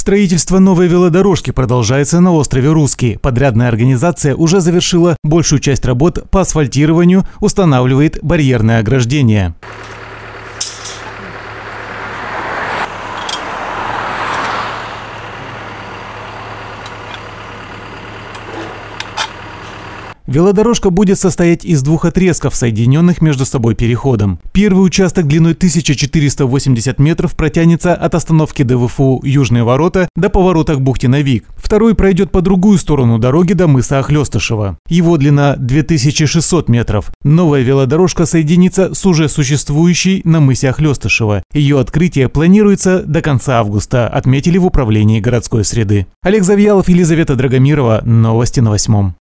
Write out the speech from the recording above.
Строительство новой велодорожки продолжается на острове Русский. Подрядная организация уже завершила большую часть работ по асфальтированию, устанавливает барьерное ограждение. Велодорожка будет состоять из двух отрезков, соединенных между собой переходом. Первый участок длиной 1480 метров протянется от остановки ДВФУ «Южные ворота» до поворота к бухте Навик. Второй пройдет по другую сторону дороги до мыса Охлёстышева. Его длина 2600 метров. Новая велодорожка соединится с уже существующей на мысе Охлёстышева. Ее открытие планируется до конца августа, отметили в управлении городской среды. Олег Завьялов, Елизавета Драгомирова. Новости на восьмом.